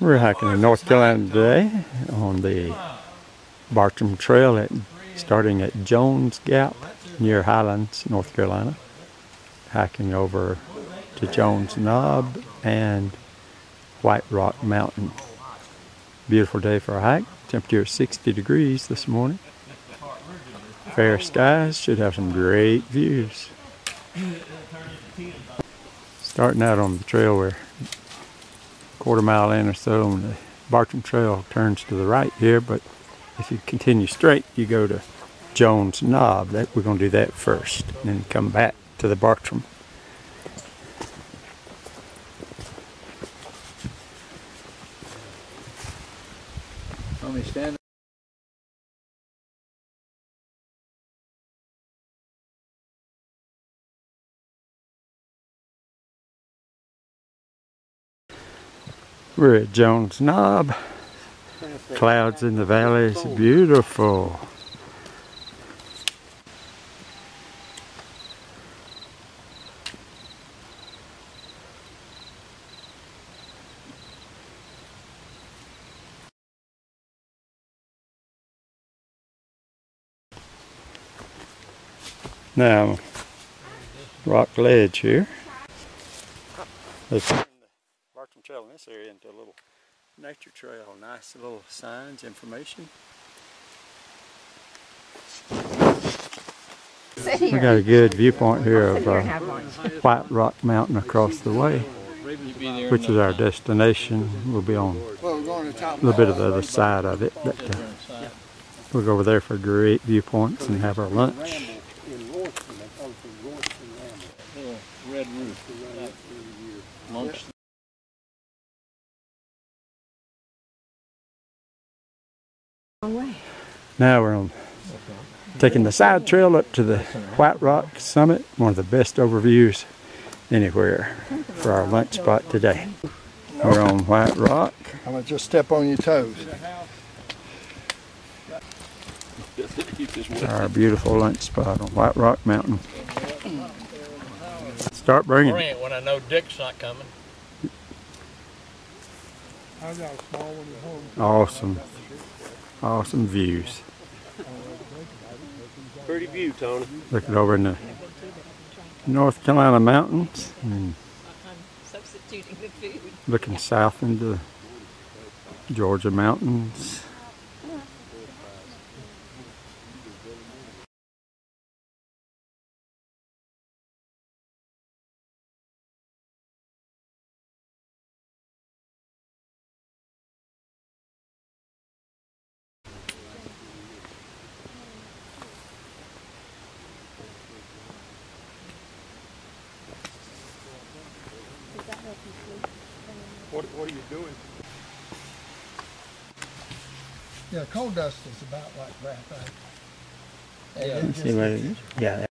We're hiking in North Carolina today on the Bartram Trail at starting at Jones Gap near Highlands, North Carolina. Hiking over to Jones Knob and White Rock Mountain. Beautiful day for a hike. Temperature is 60 degrees this morning. Fair skies should have some great views. Starting out on the trail where quarter mile in or so and the Bartram Trail turns to the right here, but if you continue straight, you go to Jones Knob. That we're going to do that first, and then come back to the Bartram. Want me stand? We're at Jones Knob. Clouds in the valley. It's beautiful. Now, rock ledge here. Bartram Trail in this area into a little nature trail. Nice little signs, information. We got a good viewpoint here of uh, White Rock Mountain across the way, which is our destination. We'll be on Well, we're going to the top. a little bit of the other side of it, but uh, we'll go over there for great viewpoints and have our lunch. Red roof. Lunch. Now we're on taking the side trail up to the White Rock summit, one of the best overviews anywhere for our lunch spot today. We're on White Rock. I'm gonna just step on your toes. our beautiful lunch spot on White Rock Mountain. Start bringing it. When I know Dick's not coming. I got a small one at home. Awesome, awesome views. Pretty view, Tony. Looking over in the North Carolina mountains and substituting the food. looking south into Georgia mountains. What, what are you doing? Yeah, coal dust is about like graphite. And see what it is. Yeah,